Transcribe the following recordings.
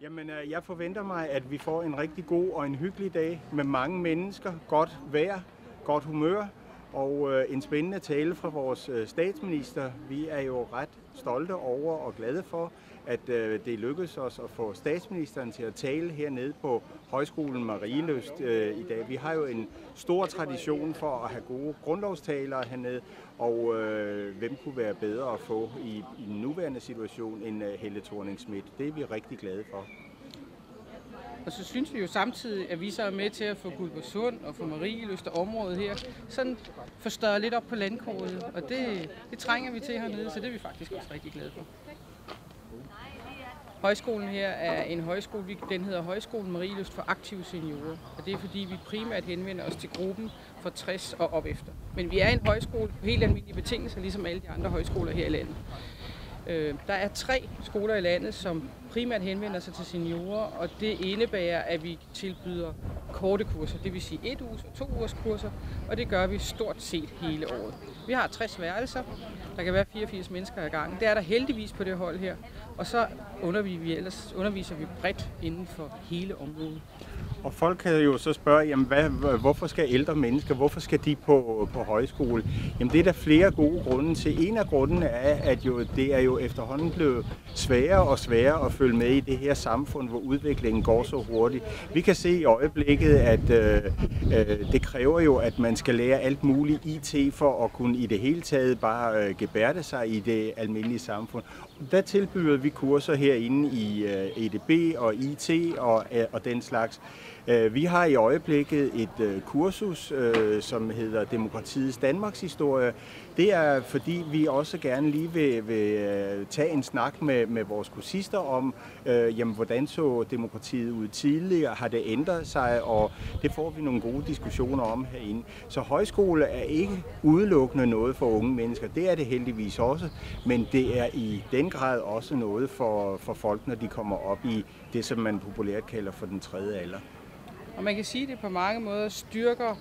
Jamen, øh, jeg forventer mig, at vi får en rigtig god og en hyggelig dag med mange mennesker, godt vejr, godt humør og øh, en spændende tale fra vores øh, statsminister. Vi er jo ret stolte over og glade for, at øh, det lykkedes os at få statsministeren til at tale hernede på Højskolen Marieløst øh, i dag. Vi har jo en stor tradition for at have gode grundlovstalere hernede, og øh, hvem kunne være bedre at få i, i den nuværende situation end øh, Helle thorning Schmidt. Det er vi rigtig glade for. Og så synes vi jo samtidig, at vi så er med til at få Guldborgsund og få Marieløst og området her, sådan forstørre lidt op på landkortet. Og det, det trænger vi til hernede, så det er vi faktisk også rigtig glade for. Højskolen her er en højskole, den hedder Højskolen Marieløst for aktive seniorer. Og det er fordi, vi primært henvender os til gruppen fra 60 og op efter. Men vi er en højskole på helt almindelige betingelser, ligesom alle de andre højskoler her i landet. Øh, der er tre skoler i landet, som primært henvender sig til seniorer, og det indebærer, at vi tilbyder korte kurser, det vil sige et uges og to ugers kurser, og det gør vi stort set hele året. Vi har 60 værelser, der kan være 84 mennesker ad gangen. Det er der heldigvis på det hold her, og så underviser vi, ellers underviser vi bredt inden for hele området. Og folk kan jo så spørge, jamen hvad, hvorfor skal ældre mennesker, hvorfor skal de på, på højskole? Jamen det er der flere gode grunde til. En af grundene er, at jo, det er jo efterhånden blevet sværere og sværere at følge med i det her samfund, hvor udviklingen går så hurtigt. Vi kan se i øjeblikket, at øh, øh, det kræver jo, at man skal lære alt muligt IT for at kunne i det hele taget bare øh, gebærde sig i det almindelige samfund. Der tilbyder vi kurser herinde i øh, EDB og IT og, øh, og den slags. Øh, vi har i øjeblikket et øh, kursus, øh, som hedder Demokratiets Danmarks Historie. Det er fordi, vi også gerne lige vil, vil tage en snak med, med vores kursister om, øh, jamen, hvordan så demokratiet ud tidligere, har det ændret sig, og det får vi nogle gode diskussioner om herinde. Så højskole er ikke udelukkende noget for unge mennesker, det er det heldigvis også, men det er i den grad også noget for, for folk, når de kommer op i det, som man populært kalder for den tredje alder. Og man kan sige, at det på mange måder styrker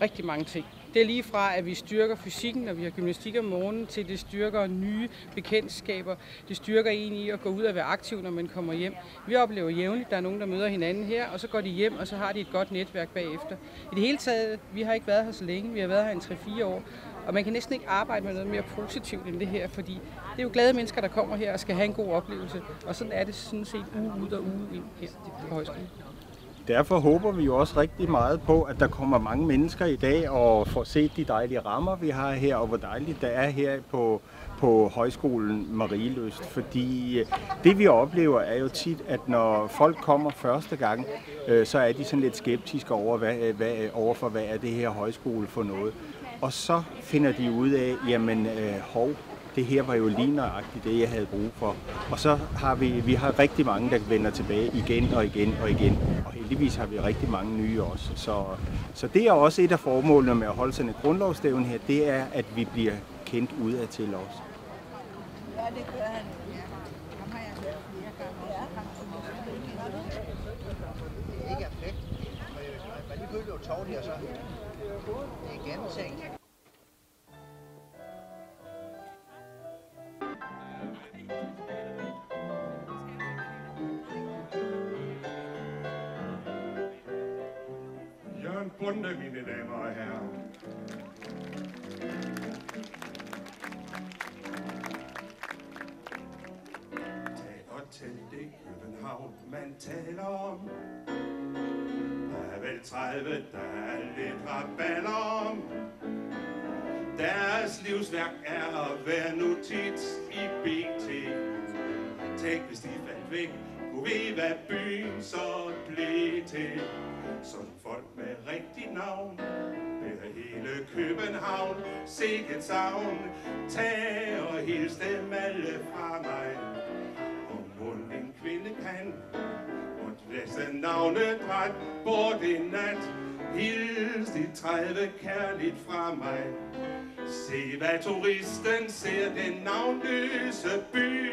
rigtig mange ting. Det er lige fra, at vi styrker fysikken, når vi har gymnastik om morgenen, til det styrker nye bekendtskaber. Det styrker en i at gå ud og være aktiv, når man kommer hjem. Vi oplever jævnligt, at der er nogen, der møder hinanden her, og så går de hjem, og så har de et godt netværk bagefter. I det hele taget, vi har ikke været her så længe. Vi har været her i 3-4 år, og man kan næsten ikke arbejde med noget mere positivt end det her, fordi det er jo glade mennesker, der kommer her og skal have en god oplevelse. Og sådan er det sådan set uge ud og uge ind her på højskolen. Derfor håber vi jo også rigtig meget på, at der kommer mange mennesker i dag og får set de dejlige rammer, vi har her, og hvor dejligt det er her på, på højskolen Marieløst. Fordi øh, det vi oplever er jo tit, at når folk kommer første gang, øh, så er de sådan lidt skeptiske over, hvad, øh, hvad, øh, overfor, hvad er det her højskole for noget. Og så finder de ud af, jamen øh, hov, det her var jo lige nøjagtigt det, jeg havde brug for. Og så har vi, vi har rigtig mange, der vender tilbage igen og igen og igen. Og heldigvis har vi rigtig mange nye også. Så, så det er også et af formålene med at holde sådan et grundlovsstævn her, det er, at vi bliver kendt udad til os. Ja, det gør han. Det er ikke perfekt. Men det køler jo tårn her så. Det er gennemtænkt. Runde, mine damer og herrer. Tag og tæl det København, man taler om. Der er vel 30, der er lidt raballer om. Deres livsværk er at være notits i BT. Tænk, hvis de faldt væk, ved hvad byen så blev til. Som folk med rigtig navn Ved hele København. Sikkert savn. Tag og hils dem alle fra mig. Og mund en kvinde kan Og læse navnet dræt Bort i nat. Hils de 30 kærligt fra mig. Se hvad turisten ser Den navnløse by.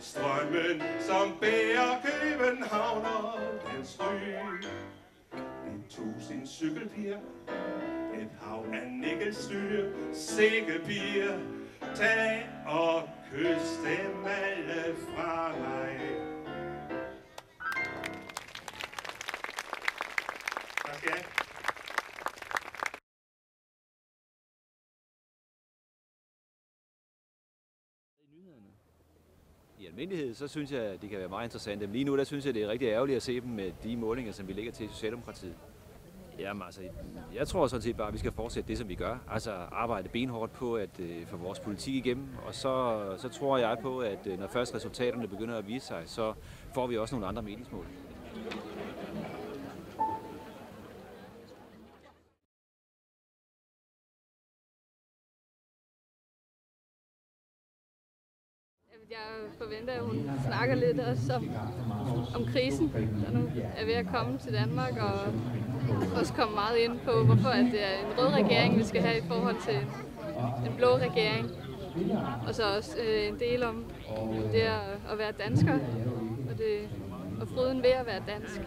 Strømmen som bærer København og dens ry tog sin cykelpiger, et hav af nikkelstyr, sikkepiger, tag og kys dem alle fra mig. Almindelighed, så synes jeg, at det kan være meget interessante. Men lige nu, der synes jeg, det er rigtig ærgerligt at se dem med de målinger, som vi lægger til Socialdemokratiet. Jamen altså, jeg tror sådan set bare, at vi skal fortsætte det, som vi gør. Altså arbejde benhårdt på at øh, få vores politik igennem. Og så, så tror jeg på, at øh, når først resultaterne begynder at vise sig, så får vi også nogle andre meningsmål. Forventer, at hun snakker lidt også om, om krisen, der nu er ved at komme til Danmark, og også komme meget ind på, hvorfor at det er en rød regering, vi skal have i forhold til en blå regering. Og så også øh, en del om det at, at være dansker, og, det, og fryden ved at være dansk.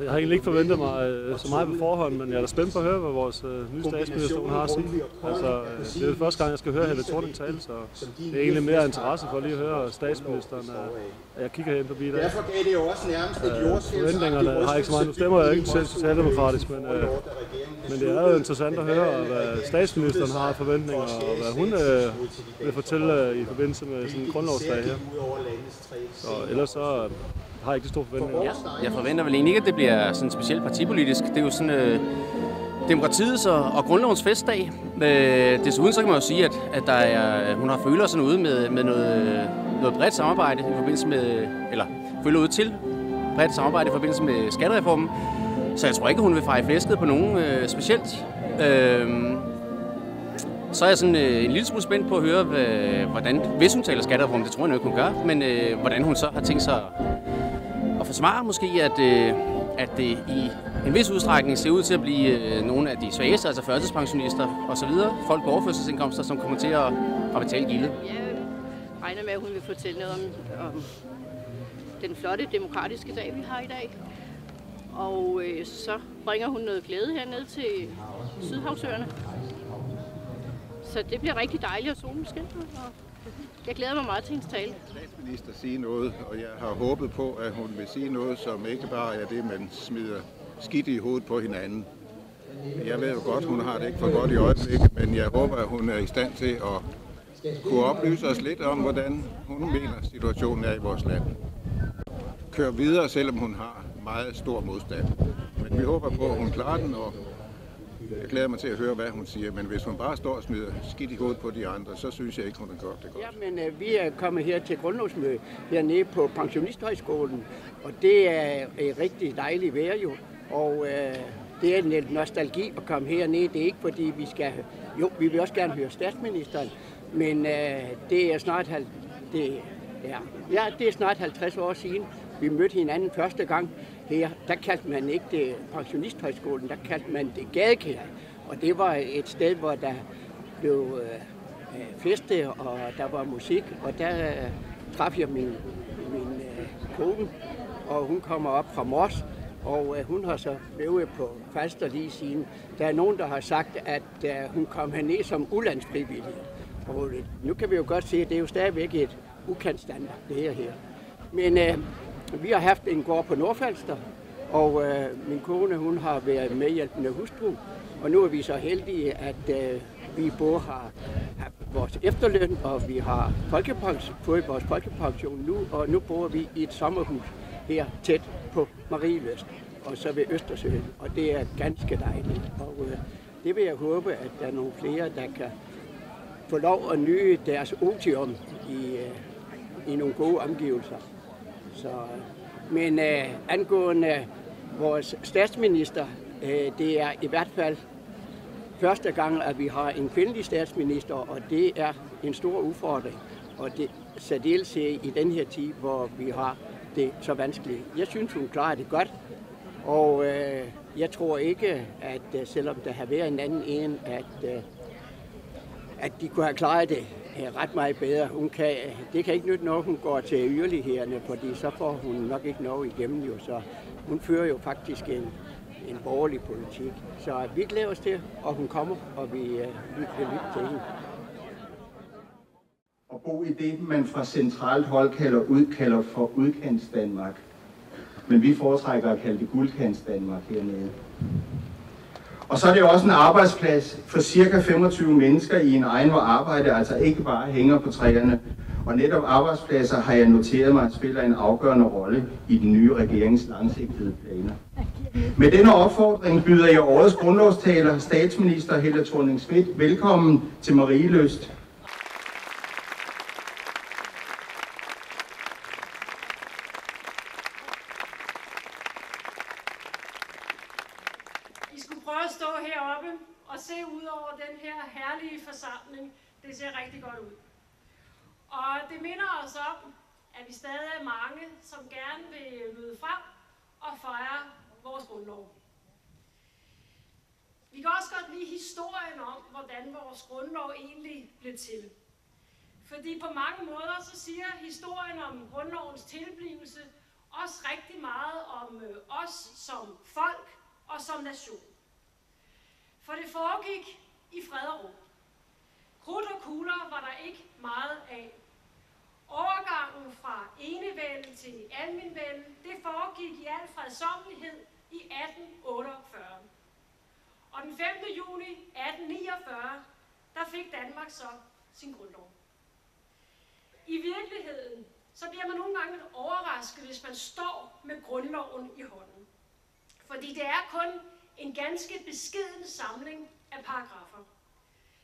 Jeg har egentlig ikke forventet mig øh, så meget på forhånd, men jeg er da spændt på at høre, hvad vores øh, nye statsminister hun har at sige. Altså, øh, det er det første gang, jeg skal høre Helle Thorning tale, så det er egentlig mere interesse for lige at høre statsministeren. At jeg kigger hen forbi der. Derfor gav det jo også nærmest et jordskælv. Forventningerne har ikke så meget. Nu stemmer jeg ikke selv socialdemokratisk, men, øh, men det er jo interessant at høre, hvad statsministeren har af forventninger, og hvad hun øh, vil fortælle øh, i forbindelse med sådan en grundlovsdag her. Så ellers så har ikke de store forventninger. Ja, jeg forventer vel egentlig ikke, at det bliver sådan specielt partipolitisk. Det er jo sådan øh, demokratiets og, og grundlovens festdag. Øh, desuden så kan man jo sige, at, at der er, hun har føler sådan ude med, med noget, øh, noget bredt samarbejde i forbindelse med, eller føler ud til bredt samarbejde i forbindelse med skattereformen. Så jeg tror ikke, hun vil fejre flæsket på nogen øh, specielt. Øh, så er jeg sådan øh, en lille smule spændt på at høre, hvad, hvordan, hvis hun taler skattereform, det tror jeg nok, hun gør, men øh, hvordan hun så har tænkt sig at forsvare måske, at, øh, at det i en vis udstrækning ser ud til at blive øh, nogle af de svageste, altså førtidspensionister osv., folk på overførselsindkomster, som kommer til at, at betale gildet. Jeg regner med, at hun vil fortælle noget om, om den flotte demokratiske dag, vi har i dag. Og øh, så bringer hun noget glæde herned til Sydhavsøerne. Så det bliver rigtig dejligt at solen skinner, og jeg glæder mig meget til hendes tale. Statsminister sige noget, og jeg har håbet på, at hun vil sige noget, som ikke bare er det, man smider skidt i hovedet på hinanden. Jeg ved jo godt, hun har det ikke for godt i øjeblikket, men jeg håber, at hun er i stand til at kunne oplyse os lidt om, hvordan hun mener, situationen er i vores land. Kør videre, selvom hun har meget stor modstand. Men vi håber på, at hun klarer den, og jeg glæder mig til at høre, hvad hun siger, men hvis hun bare står og smider skidt i hovedet på de andre, så synes jeg ikke, hun har gjort det godt. Ja, men øh, vi er kommet her til grundlovsmøde hernede på Pensionisthøjskolen, og det er et rigtig dejligt vejr jo. Og øh, det er en nostalgi at komme hernede. Det er ikke fordi, vi skal... Jo, vi vil også gerne høre statsministeren, men øh, det er snart... Halv, det, ja, ja, det er snart 50 år siden, vi mødte hinanden første gang her. Der kaldte man ikke det pensionisthøjskolen, der kaldte man det gadekær. Og det var et sted, hvor der blev øh, øh, feste, og der var musik, og der øh, traf jeg min, min øh, kone, og hun kommer op fra Mors, og øh, hun har så levet på faster lige siden. Der er nogen, der har sagt, at øh, hun kom herned som ulandsfrivillig. Og øh, nu kan vi jo godt se, at det er jo stadigvæk et ukendt standard, det her her. Men øh, vi har haft en gård på Nordfalster, og øh, min kone hun har været medhjælpende hustru, og nu er vi så heldige, at øh, vi både har haft vores efterløn, og vi har folkepension, fået vores folkepension nu, og nu bor vi i et sommerhus her tæt på Marieløst, og så ved Østersøen, og det er ganske dejligt. Og øh, det vil jeg håbe, at der er nogle flere, der kan få lov at nyde deres otium i, øh, i nogle gode omgivelser. Så, øh, men øh, angående øh, vores statsminister, øh, det er i hvert fald første gang, at vi har en kvindelig statsminister, og det er en stor udfordring. Og det særdeles øh, i den her tid, hvor vi har det så vanskeligt. Jeg synes, hun klarer det godt, og øh, jeg tror ikke, at selvom der har været en anden en, at, øh, at de kunne have klaret det ret meget bedre. Hun kan, det kan ikke nytte noget, hun går til yderlighederne, fordi så får hun nok ikke noget igennem. Jo. Så hun fører jo faktisk en, en borgerlig politik. Så vi glæder os til, og hun kommer, og vi, øh, vi vil lytte til hende. Og bo i det, man fra centralt hold kalder, ud, kalder for udkants Danmark. Men vi foretrækker at kalde det guldkants Danmark hernede. Og så er det også en arbejdsplads for cirka 25 mennesker i en egen, hvor arbejde altså ikke bare hænger på træerne. Og netop arbejdspladser har jeg noteret mig spiller en afgørende rolle i den nye regerings langsigtede planer. Med denne opfordring byder jeg årets grundlovstaler, statsminister Helle thorning velkommen til Marieløst. I skulle prøve at stå heroppe og se ud over den her herlige forsamling. Det ser rigtig godt ud. Og det minder os om, at vi stadig er mange, som gerne vil møde frem og fejre vores grundlov. Vi kan også godt lide historien om, hvordan vores grundlov egentlig blev til. Fordi på mange måder så siger historien om grundlovens tilblivelse også rigtig meget om øh, os som folk og som nation. For det foregik i fred og ro. Krudt og kugler var der ikke meget af. Overgangen fra enevælde til almenvælde, det foregik i al fredsommelighed i 1848. Og den 5. juni 1849, der fik Danmark så sin grundlov. I virkeligheden, så bliver man nogle gange overrasket, hvis man står med grundloven i hånden. Fordi det er kun en ganske beskeden samling af paragrafer.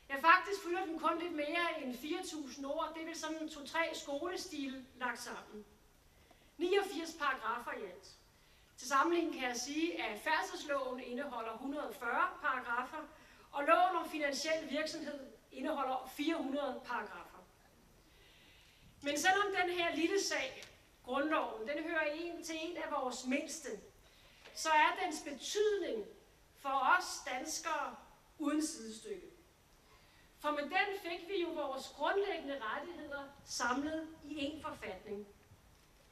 Ja, faktisk fylder den kun lidt mere end 4.000 ord. Det er vel sådan to-tre skolestil lagt sammen. 89 paragrafer i alt. Til sammenligning kan jeg sige, at færdselsloven indeholder 140 paragrafer, og loven om finansiel virksomhed indeholder 400 paragrafer. Men selvom den her lille sag, grundloven, den hører en til en af vores mindste, så er dens betydning for os danskere uden sidestykke. For med den fik vi jo vores grundlæggende rettigheder samlet i en forfatning.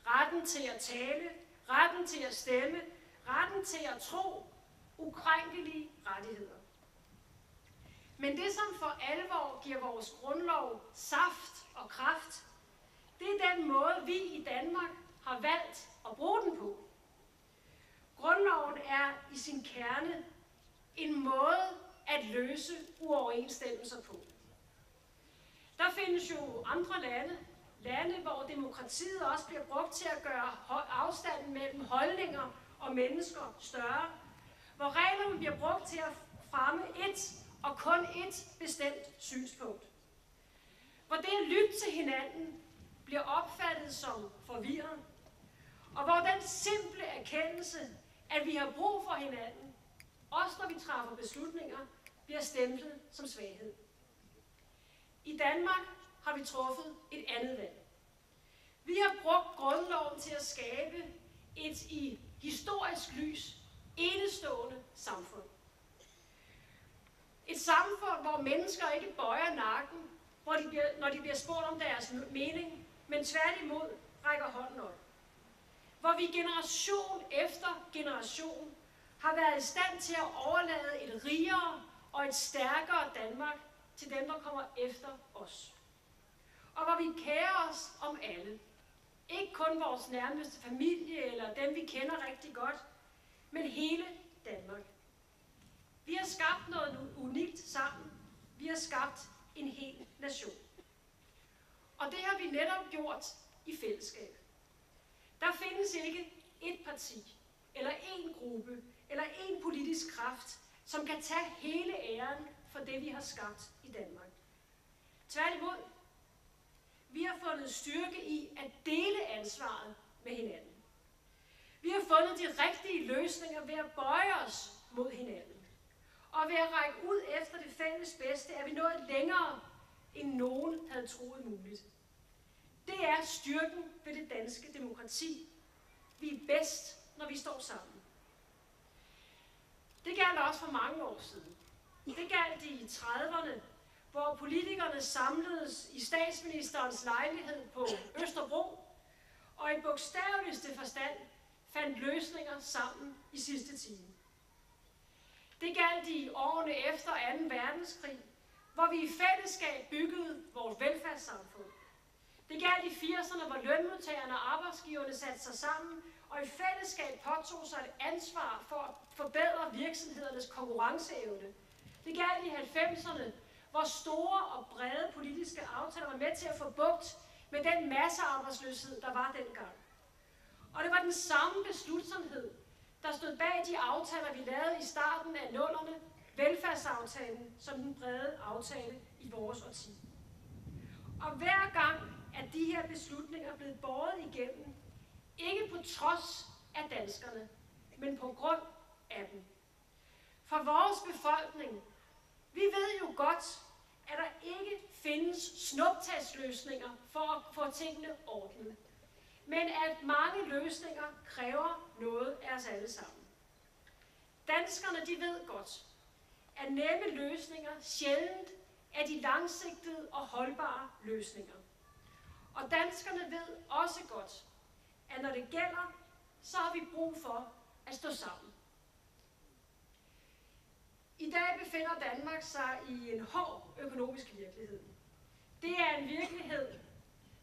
Retten til at tale, retten til at stemme, retten til at tro, ukrænkelige rettigheder. Men det, som for alvor giver vores grundlov saft og kraft, det er den måde, vi i Danmark har valgt at bruge den på. Grundloven er i sin kerne en måde at løse uoverensstemmelser på. Der findes jo andre lande, lande, hvor demokratiet også bliver brugt til at gøre afstanden mellem holdninger og mennesker større, hvor reglerne bliver brugt til at fremme et og kun et bestemt synspunkt. Hvor det at lytte til hinanden bliver opfattet som forvirret, og hvor den simple erkendelse, at vi har brug for hinanden, også når vi træffer beslutninger, bliver stemplet som svaghed. I Danmark har vi truffet et andet valg. Vi har brugt grundloven til at skabe et i historisk lys enestående samfund. Et samfund, hvor mennesker ikke bøjer nakken, hvor de bliver, når de bliver spurgt om deres mening, men tværtimod rækker hånden op. Hvor vi generation efter generation har været i stand til at overlade et rigere og et stærkere Danmark til dem, der kommer efter os. Og hvor vi kærer os om alle. Ikke kun vores nærmeste familie eller dem, vi kender rigtig godt, men hele Danmark. Vi har skabt noget unikt sammen. Vi har skabt en hel nation. Og det har vi netop gjort i fællesskab. Der findes ikke et parti, eller en gruppe, eller en politisk kraft, som kan tage hele æren for det, vi har skabt i Danmark. Tværtimod, vi har fundet styrke i at dele ansvaret med hinanden. Vi har fundet de rigtige løsninger ved at bøje os mod hinanden. Og ved at række ud efter det fælles bedste, er vi nået længere, end nogen havde troet muligt. Det er styrken ved det danske demokrati. Vi er bedst, når vi står sammen. Det galt også for mange år siden. Det galt i 30'erne, hvor politikerne samledes i statsministerens lejlighed på Østerbro, og i bogstaveligste forstand fandt løsninger sammen i sidste time. Det galt i årene efter 2. verdenskrig, hvor vi i fællesskab byggede vores velfærdssamfund. Det galt i 80'erne, hvor lønmodtagerne og arbejdsgiverne satte sig sammen og i fællesskab påtog sig et ansvar for at forbedre virksomhedernes konkurrenceevne. Det galt i 90'erne, hvor store og brede politiske aftaler var med til at få bugt med den massearbejdsløshed, der var dengang. Og det var den samme beslutsomhed, der stod bag de aftaler, vi lavede i starten af nullerne, velfærdsaftalen som den brede aftale i vores årti. Og hver gang, er de her beslutninger blevet båret igennem, ikke på trods af danskerne, men på grund af dem. For vores befolkning, vi ved jo godt, at der ikke findes snuptagsløsninger for at få tingene ordnet. Men at mange løsninger kræver noget af os alle sammen. Danskerne de ved godt, at nemme løsninger sjældent er de langsigtede og holdbare løsninger. Og danskerne ved også godt, at når det gælder, så har vi brug for at stå sammen. I dag befinder Danmark sig i en hård økonomisk virkelighed. Det er en virkelighed,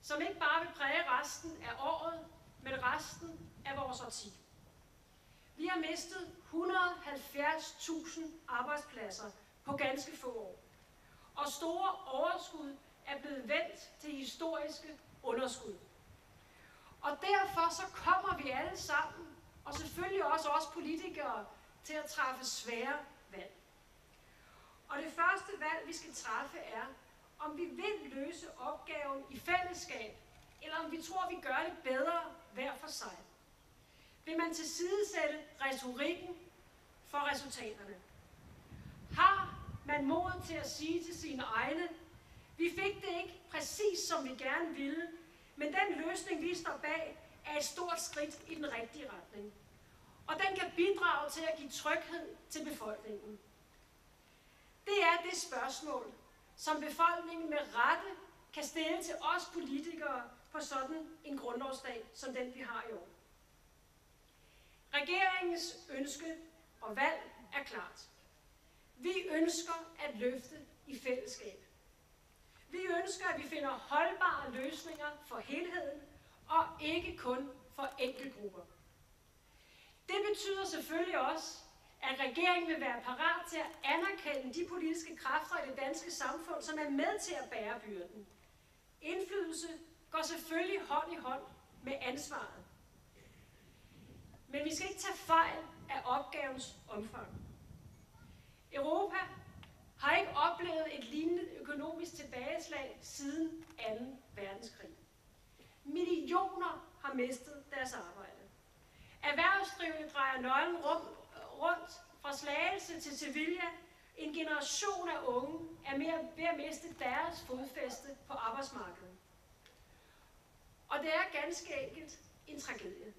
som ikke bare vil præge resten af året, men resten af vores årti. Vi har mistet 170.000 arbejdspladser på ganske få år, og store overskud er blevet vendt til historiske underskud. Og derfor så kommer vi alle sammen, og selvfølgelig også os politikere, til at træffe svære valg. Og det første valg, vi skal træffe, er, om vi vil løse opgaven i fællesskab, eller om vi tror, vi gør det bedre hver for sig. Vil man tilsidesætte retorikken for resultaterne? Har man mod til at sige til sine egne, vi fik det ikke præcis som vi gerne ville, men den løsning, vi står bag, er et stort skridt i den rigtige retning. Og den kan bidrage til at give tryghed til befolkningen. Det er det spørgsmål, som befolkningen med rette kan stille til os politikere på sådan en grundlovsdag, som den vi har i år. Regeringens ønske og valg er klart. Vi ønsker at løfte i fællesskab. Vi ønsker, at vi finder holdbare løsninger for helheden, og ikke kun for enkeltgrupper. Det betyder selvfølgelig også, at regeringen vil være parat til at anerkende de politiske kræfter i det danske samfund, som er med til at bære byrden. Indflydelse går selvfølgelig hånd i hånd med ansvaret. Men vi skal ikke tage fejl af opgavens omfang. Europa har ikke oplevet et lignende økonomisk tilbageslag siden 2. verdenskrig. Millioner har mistet deres arbejde. Erhvervsdrivende drejer nøglen rundt fra Slagelse til Sevilla. En generation af unge er mere ved at miste deres fodfæste på arbejdsmarkedet. Og det er ganske enkelt en tragedie.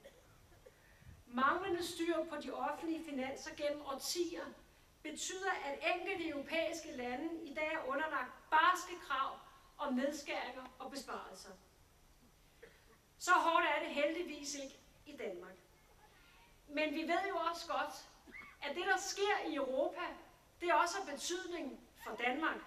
Manglende styr på de offentlige finanser gennem årtier betyder, at enkelte europæiske lande i dag er underlagt barske krav om nedskæringer og besparelser. Så hårdt er det heldigvis ikke i Danmark. Men vi ved jo også godt, at det, der sker i Europa, det også har betydning for Danmark.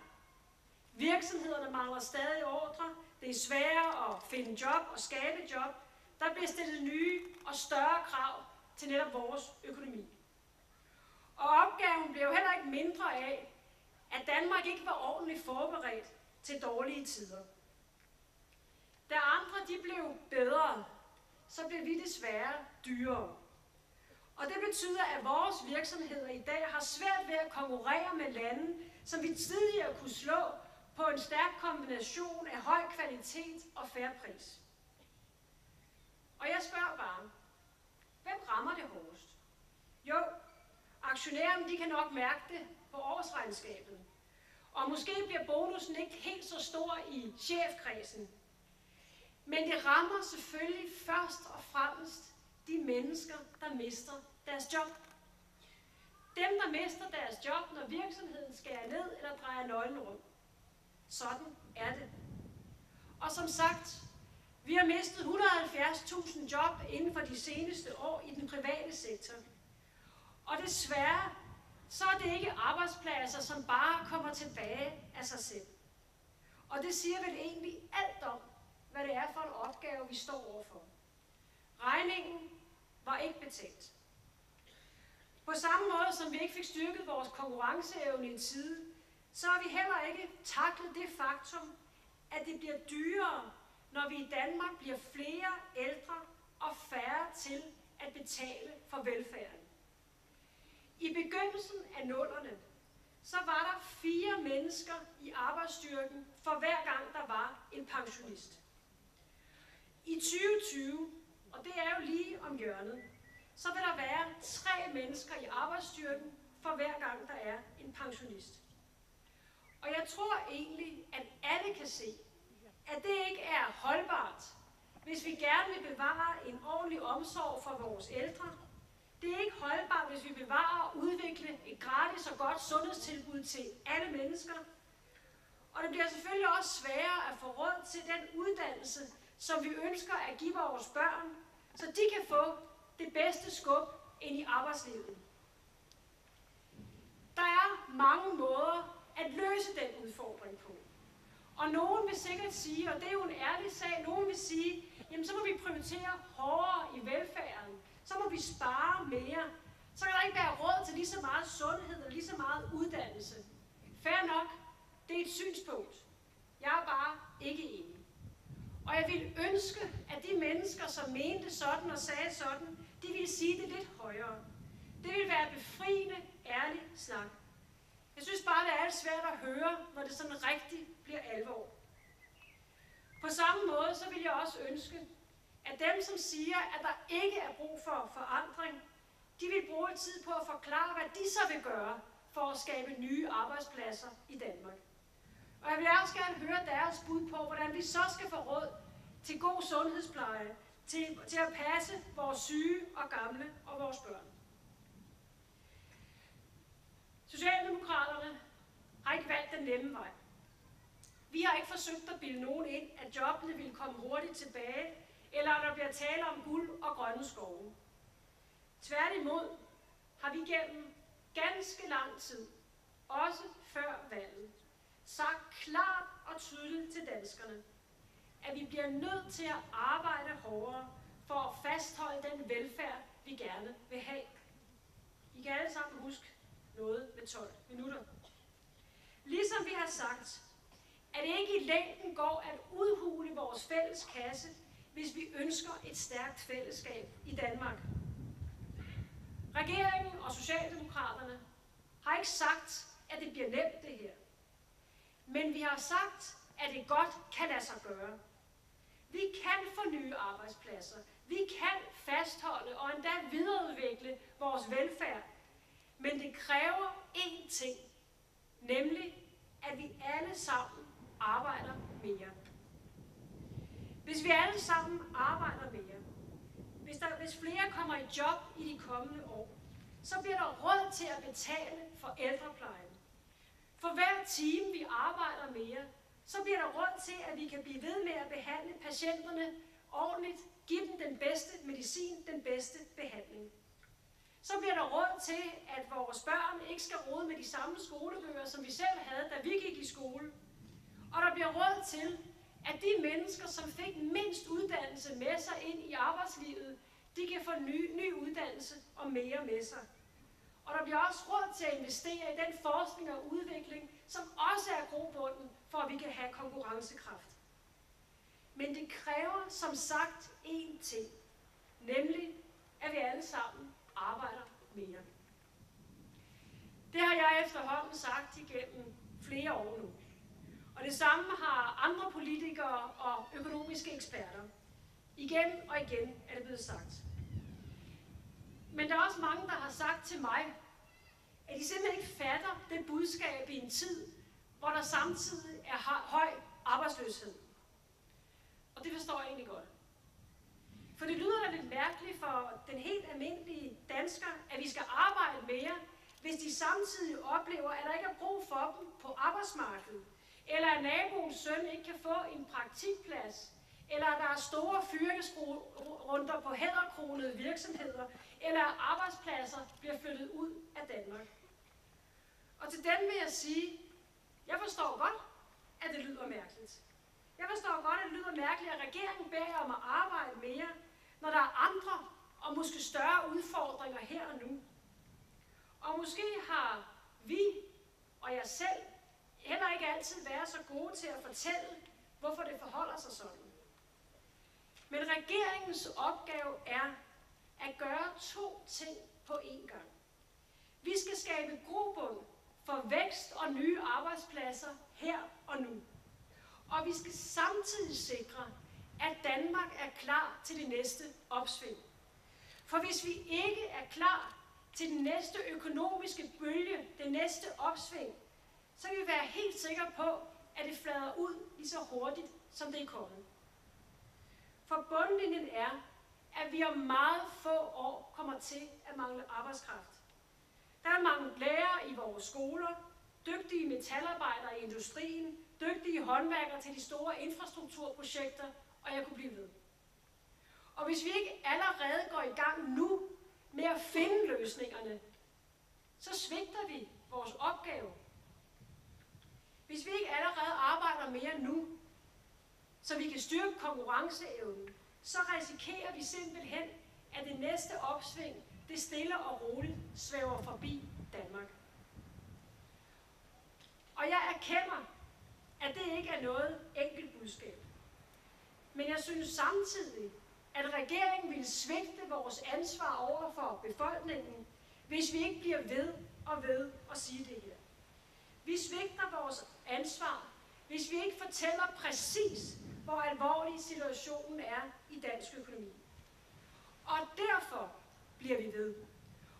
Virksomhederne mangler stadig ordre. Det er sværere at finde job og skabe job. Der bliver stillet nye og større krav til netop vores økonomi. Og opgaven bliver jo heller ikke mindre af, at Danmark ikke var ordentligt forberedt til dårlige tider. Da andre de blev bedre, så blev vi desværre dyrere. Og det betyder, at vores virksomheder i dag har svært ved at konkurrere med lande, som vi tidligere kunne slå på en stærk kombination af høj kvalitet og færre pris. Og jeg spørger bare, hvem rammer det hårdest? Jo, aktionærerne de kan nok mærke det på årsregnskabet. Og måske bliver bonusen ikke helt så stor i chefkredsen. Men det rammer selvfølgelig først og fremmest de mennesker, der mister deres job. Dem, der mister deres job, når virksomheden skærer ned eller drejer nøglen rundt. Sådan er det. Og som sagt, vi har mistet 170.000 job inden for de seneste år i den private sektor. Og desværre, så er det ikke arbejdspladser, som bare kommer tilbage af sig selv. Og det siger vel egentlig alt om, hvad det er for en opgave, vi står overfor. Regningen var ikke betalt. På samme måde som vi ikke fik styrket vores konkurrenceevne i tide, så har vi heller ikke taklet det faktum, at det bliver dyrere når vi i Danmark bliver flere ældre og færre til at betale for velfærden. I begyndelsen af nullerne, så var der fire mennesker i arbejdsstyrken for hver gang der var en pensionist. I 2020, og det er jo lige om hjørnet, så vil der være tre mennesker i arbejdsstyrken for hver gang der er en pensionist. Og jeg tror egentlig, at alle kan se, at det ikke er holdbart, hvis vi gerne vil bevare en ordentlig omsorg for vores ældre. Det er ikke holdbart, hvis vi bevarer og udvikle et gratis og godt sundhedstilbud til alle mennesker. Og det bliver selvfølgelig også sværere at få råd til den uddannelse, som vi ønsker at give vores børn, så de kan få det bedste skub ind i arbejdslivet. Der er mange måder at løse den udfordring på. Og nogen vil sikkert sige, og det er jo en ærlig sag, nogen vil sige, jamen så må vi prioritere hårdere i velfærden, så må vi spare mere, så kan der ikke være råd til lige så meget sundhed og lige så meget uddannelse. Fair nok, det er et synspunkt. Jeg er bare ikke enig. Og jeg vil ønske, at de mennesker, som mente sådan og sagde sådan, de ville sige det lidt højere. Det vil være befriende, ærlig snak. Jeg synes bare, det er lidt svært at høre, når det sådan rigtigt bliver alvor. På samme måde, så vil jeg også ønske, at dem, som siger, at der ikke er brug for forandring, de vil bruge tid på at forklare, hvad de så vil gøre for at skabe nye arbejdspladser i Danmark. Og jeg vil også gerne høre deres bud på, hvordan vi så skal få råd til god sundhedspleje, til, til at passe vores syge og gamle og vores børn. Socialdemokraterne har ikke valgt den nemme vej. Vi har ikke forsøgt at bilde nogen ind, at jobbene ville komme hurtigt tilbage, eller at der bliver tale om guld og grønne skove. Tværtimod har vi gennem ganske lang tid, også før valget, sagt klart og tydeligt til danskerne, at vi bliver nødt til at arbejde hårdere for at fastholde den velfærd, vi gerne vil have. I kan alle sammen huske noget med 12 minutter. Ligesom vi har sagt, at det ikke i længden går at udhule vores fælles kasse, hvis vi ønsker et stærkt fællesskab i Danmark. Regeringen og Socialdemokraterne har ikke sagt, at det bliver nemt det her. Men vi har sagt, at det godt kan lade sig gøre. Vi kan få nye arbejdspladser. Vi kan fastholde og endda videreudvikle vores velfærd. Men det kræver én ting, nemlig at vi alle sammen arbejder mere. Hvis vi alle sammen arbejder mere, hvis, der, hvis flere kommer i job i de kommende år, så bliver der råd til at betale for ældreplejen. For hver time vi arbejder mere, så bliver der råd til, at vi kan blive ved med at behandle patienterne ordentligt, give dem den bedste medicin, den bedste behandling. Så bliver der råd til, at vores børn ikke skal rode med de samme skolebøger, som vi selv havde, da vi gik i skole. Og der bliver råd til, at de mennesker, som fik mindst uddannelse med sig ind i arbejdslivet, de kan få ny, ny uddannelse og mere med sig. Og der bliver også råd til at investere i den forskning og udvikling, som også er grobunden for, at vi kan have konkurrencekraft. Men det kræver som sagt én ting, nemlig at vi alle sammen arbejder mere. Det har jeg efterhånden sagt igennem flere år nu. Og det samme har andre politikere og økonomiske eksperter. Igen og igen er det blevet sagt. Men der er også mange, der har sagt til mig, at de simpelthen ikke fatter det budskab i en tid, hvor der samtidig er høj arbejdsløshed. Og det forstår jeg egentlig godt. For det lyder da lidt mærkeligt for den helt almindelige dansker, at vi skal arbejde mere, hvis de samtidig oplever, at der ikke er brug for dem på arbejdsmarkedet, eller at naboens søn ikke kan få en praktikplads, eller at der er store fyringsrunder på hæderkronede virksomheder, eller at arbejdspladser bliver flyttet ud af Danmark. Og til dem vil jeg sige, jeg forstår godt, at det lyder mærkeligt. Jeg forstår godt, at det lyder mærkeligt, at regeringen beder om at arbejde mere, når der er andre og måske større udfordringer her og nu. Og måske har vi og jeg selv heller ikke altid været så gode til at fortælle, hvorfor det forholder sig sådan. Men regeringens opgave er at gøre to ting på én gang. Vi skal skabe grobund for vækst og nye arbejdspladser her og nu. Og vi skal samtidig sikre, at Danmark er klar til det næste opsving. For hvis vi ikke er klar til den næste økonomiske bølge, det næste opsving, så kan vi være helt sikre på, at det flader ud lige så hurtigt, som det er kommet. For bundlinjen er, at vi om meget få år kommer til at mangle arbejdskraft. Der er mange lærere i vores skoler, dygtige metalarbejdere i industrien, dygtige håndværkere til de store infrastrukturprojekter, og jeg kunne blive ved. Og hvis vi ikke allerede går i gang nu med at finde løsningerne, så svigter vi vores opgave. Hvis vi ikke allerede arbejder mere nu, så vi kan styrke konkurrenceevnen, så risikerer vi simpelthen, at det næste opsving, det stille og roligt svæver forbi Danmark. Og jeg erkender, at det ikke er noget enkelt budskab. Men jeg synes samtidig, at regeringen vil svigte vores ansvar over for befolkningen, hvis vi ikke bliver ved og ved at sige det her. Vi svigter vores ansvar, hvis vi ikke fortæller præcis, hvor alvorlig situationen er i dansk økonomi. Og derfor bliver vi ved.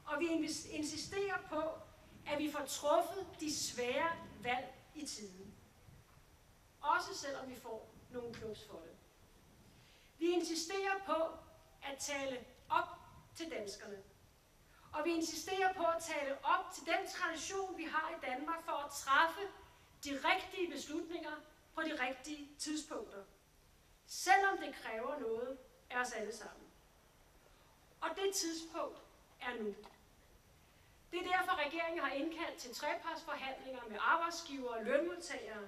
Og vi insisterer på, at vi får truffet de svære valg i tiden. Også selvom vi får nogle klods for det. Vi insisterer på at tale op til danskerne. Og vi insisterer på at tale op til den tradition, vi har i Danmark for at træffe de rigtige beslutninger på de rigtige tidspunkter. Selvom det kræver noget af os alle sammen. Og det tidspunkt er nu. Det er derfor, regeringen har indkaldt til trepartsforhandlinger med arbejdsgivere og lønmodtagere.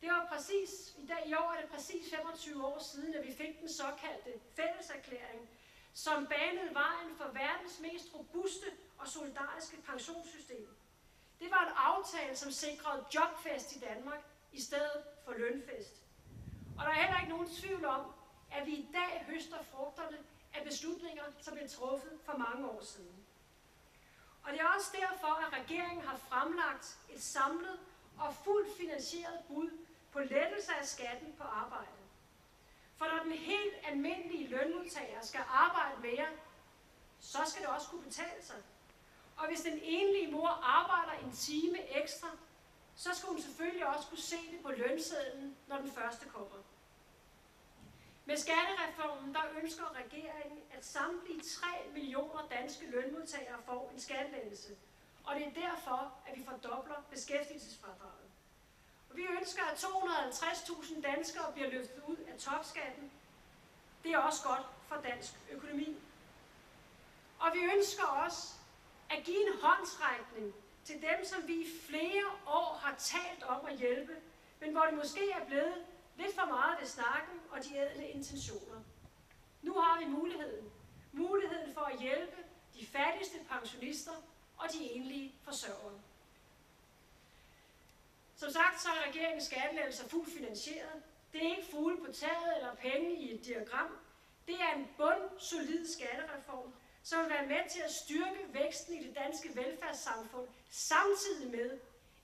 Det var præcis, i, dag, i år er det præcis 25 år siden, at vi fik den såkaldte fælleserklæring, som banede vejen for verdens mest robuste og solidariske pensionssystem. Det var en aftale, som sikrede jobfest i Danmark i stedet for lønfest. Og der er heller ikke nogen tvivl om, at vi i dag høster frugterne af beslutninger, som blev truffet for mange år siden. Og det er også derfor, at regeringen har fremlagt et samlet og fuldt finansieret bud på lettelse af skatten på arbejde. For når den helt almindelige lønmodtager skal arbejde mere, så skal det også kunne betale sig. Og hvis den enlige mor arbejder en time ekstra, så skal hun selvfølgelig også kunne se det på lønsedlen, når den første kommer. Med skattereformen der ønsker regeringen, at samtlige 3 millioner danske lønmodtagere får en skattelettelse. Og det er derfor, at vi fordobler beskæftigelsesfradraget. Og vi ønsker, at 250.000 danskere bliver løftet ud af topskatten. Det er også godt for dansk økonomi. Og vi ønsker også at give en håndsrækning til dem, som vi i flere år har talt om at hjælpe, men hvor det måske er blevet lidt for meget ved snakken og de ædle intentioner. Nu har vi muligheden. Muligheden for at hjælpe de fattigste pensionister og de enlige forsørgere. Som sagt, så er regeringens skattelettelser fuldt finansieret. Det er ikke fugle på taget eller penge i et diagram. Det er en bundsolid skattereform, som vil være med til at styrke væksten i det danske velfærdssamfund, samtidig med,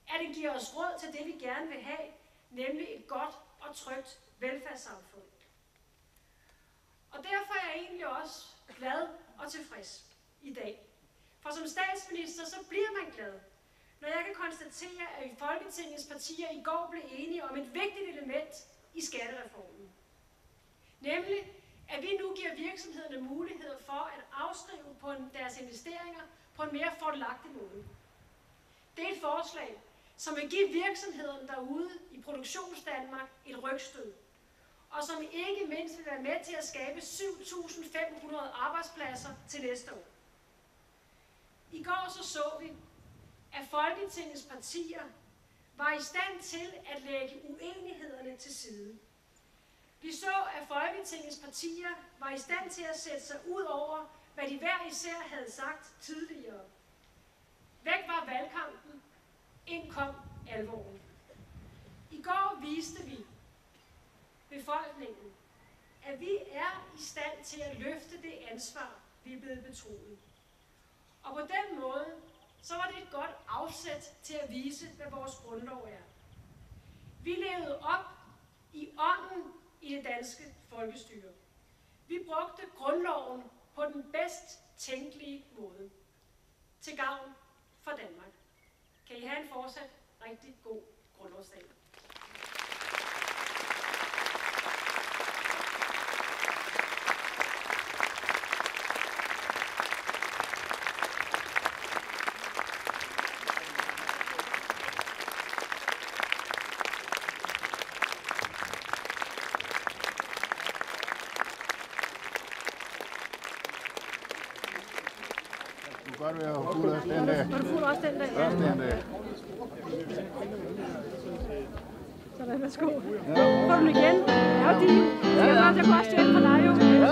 at det giver os råd til det, vi gerne vil have, nemlig et godt og trygt velfærdssamfund. Og derfor er jeg egentlig også glad og tilfreds i dag. For som statsminister, så bliver man glad, når jeg kan konstatere, at Folketingets partier i går blev enige om et vigtigt element i skattereformen. Nemlig, at vi nu giver virksomhederne mulighed for at afskrive på deres investeringer på en mere fordelagtig måde. Det er et forslag, som vil give virksomhederne derude i Produktionsdanmark et rygstød, og som ikke mindst vil være med til at skabe 7.500 arbejdspladser til næste år. I går så så vi, at Folketingets partier var i stand til at lægge uenighederne til side. Vi så, at Folketingets partier var i stand til at sætte sig ud over, hvad de hver især havde sagt tidligere. Væk var valgkampen, ind kom alvoren. I går viste vi befolkningen, at vi er i stand til at løfte det ansvar, vi er blevet betroet. Og på den måde, så var det et godt afsæt til at vise, hvad vores grundlov er. Vi levede op i ånden i det danske folkestyre. Vi brugte grundloven på den bedst tænkelige måde. Til gavn for Danmark. Kan I have en fortsat rigtig god grundlovsdag. godt jo fuld også den dag. Var du fuld også den dag? Ja. Også den dag. Sådan, værsgo. Ja. Får du den igen? Ja, jo, din. Ja, ja. Jeg kunne også stjæle for dig, jo. Ja.